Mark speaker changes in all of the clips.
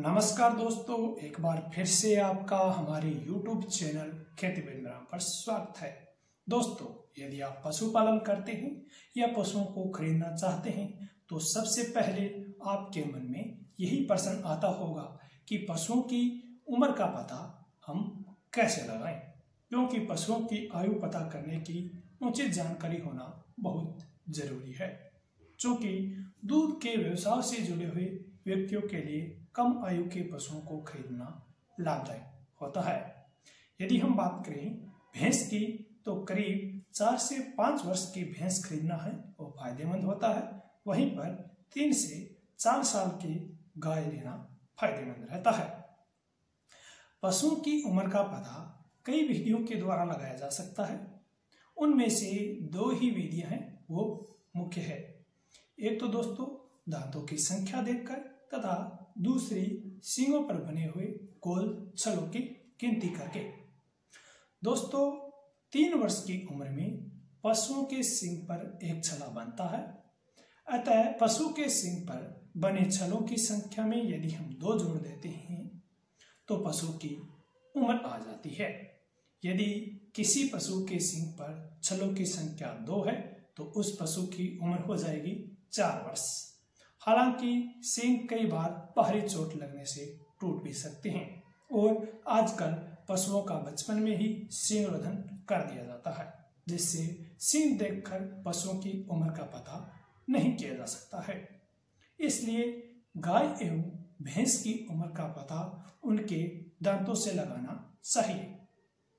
Speaker 1: नमस्कार दोस्तों, एक बार फिर से आपका हमारे YouTube चैनल खेती बिंद्रा पर स्वागत है। दोस्तों, यदि आप पशुपालन करते हैं या पशुओं को खरीदना चाहते हैं तो सबसे पहले आपके मन में यही प्रश्न आता होगा कि पशुओं की उम्र का पता हम कैसे लगाएँ? क्योंकि पशुओं की आयु पता करने की उचित जानकारी होना बहुत ज़रूरी है। क्योंकि दूध के व्यवसाय से जुड़े हुए व्यक्तियों के लिए कम आयु के पशुओं को खरीदना लाभदायक होता है। यदि हम बात करें भैंस की तो करीब चार से पाँच वर्ष की भैंस खरीदना है, वो फ़ायदेमंद होता है। वहीं पर तीन से चार साल की गाय लेना फ़ायदेमंद रहता है। पशुओं की उम्र का पता कई विधियों के द्वारा लगाया जा सकता है। उनमें से दो ही विधियाँ हैं, वो मुख्य है। एक तो दोस्तों, दांतों की संख्या देखकर तथा दूसरी सिंगों पर बने हुए गोल छलों की गिनती करके। दोस्तों, तीन वर्ष की उम्र में पशुओं के सिंग पर एक छला बनता है। अतः पशु के सिंग पर बने छलों की संख्या में यदि हम दो जोड़ देते हैं तो पशु की उम्र आ जाती है। यदि किसी पशु के सिंग पर छलों की संख्या दो है तो उस पशु की उम्र हो जाएगी चार वर्ष। हालाँकि सींग कई बार बाहरी चोट लगने से टूट भी सकते हैं और आजकल पशुओं का बचपन में ही सींग रोधन कर दिया जाता है, जिससे सींग देखकर पशुओं की उम्र का पता नहीं किया जा सकता है। इसलिए गाय एवं भैंस की उम्र का पता उनके दांतों से लगाना चाहिए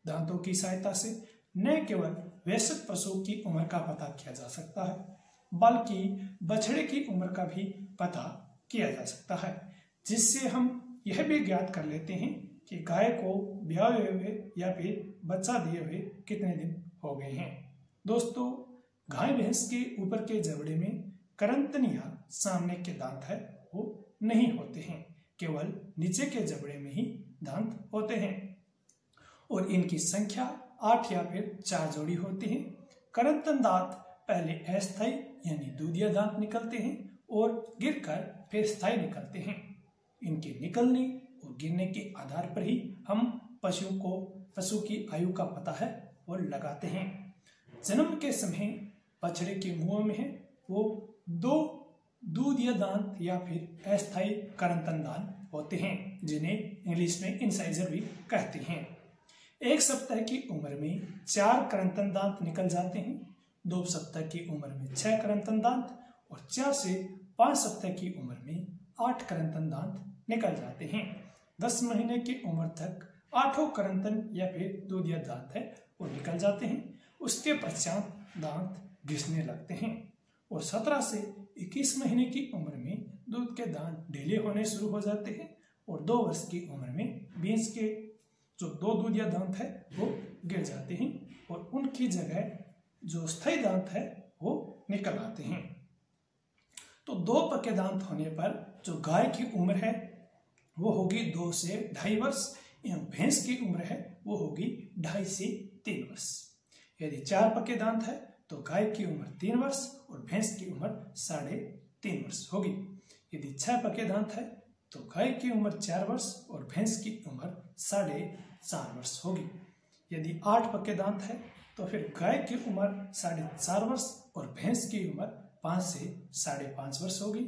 Speaker 1: दांतों की सहायता से न केवल वैश्विक पशु की उम्र का पता किया जा सकता है बल्कि बछड़े की उम्र का भी पता किया जा सकता है, जिससे हम यह भी ज्ञात कर लेते हैं कि गाय को ब्याह हुए या फिर बच्चा दिए हुए कितने दिन हो गए हैं। दोस्तों, गाय भैंस के ऊपर के जबड़े में करंतन या सामने के दांत है, वो नहीं होते हैं, केवल नीचे के जबड़े में ही दांत होते हैं। और इनकी संख्या आठ या फिर चार जोड़ी होती है। करंतन दांत पहले अस्थायी यानी दूधिया दांत निकलते हैं और गिरकर फिर स्थायी निकलते हैं। इनके निकलने और गिरने के आधार पर ही हम पशु को पशु की आयु का पता है वो लगाते हैं। जन्म के समय बछड़े के मुँह में है, वो दो दूध या दांत या फिर अस्थायी करंतन दांत होते हैं, जिन्हें इंग्लिश में इंसाइजर भी कहते हैं। एक सप्ताह की उम्र में चार करंतन दांत निकल जाते हैं दो सप्ताह की उम्र में छह करंतन दांत और चार से पाँच सप्ताह की उम्र में आठ करंतन दांत निकल जाते हैं। दस महीने की उम्र तक आठों करंतन या फिर दूधिया दांत है, वो निकल जाते हैं। उसके पश्चात दांत घिसने लगते हैं और सत्रह से इक्कीस महीने की उम्र में दूध के दांत ढीले होने शुरू हो जाते हैं और दो वर्ष की उम्र में भैंस के जो दो दूधिया दांत है, वो गिर जाते हैं और उनकी जगह जो स्थायी दांत है, वो निकल आते हैं। तो दो पक्के दांत होने पर जो गाय की उम्र है, वो होगी दो से ढाई वर्ष एवं भैंस की उम्र है, वो होगी ढाई से तीन वर्ष। यदि चार पक्के दांत है तो गाय की उम्र तीन वर्ष और भैंस की उम्र साढ़े तीन वर्ष होगी। यदि छह पक्के दांत है तो गाय की उम्र चार वर्ष और भैंस की उम्र साढ़े चार वर्ष होगी। यदि आठ पक्के दांत है तो फिर गाय की उम्र साढ़े चार वर्ष और भैंस की उम्र पाँच से साढ़े पाँच वर्ष होगी।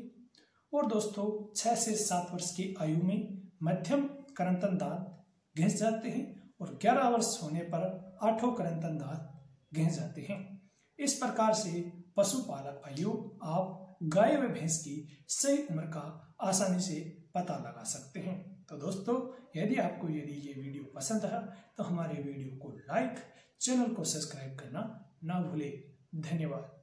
Speaker 1: और दोस्तों छः से सात वर्ष की आयु में मध्यम करंतन दांत घिस जाते हैं और ग्यारह वर्ष होने पर आठों करंतन दांत घिस जाते हैं। इस प्रकार से पशुपालक भाइयों, आप गाय व भैंस की सही उम्र का आसानी से पता लगा सकते हैं। तो दोस्तों, यदि आपको यदि ये वीडियो पसंद है तो हमारे वीडियो को लाइक चैनल को सब्सक्राइब करना ना भूले। धन्यवाद।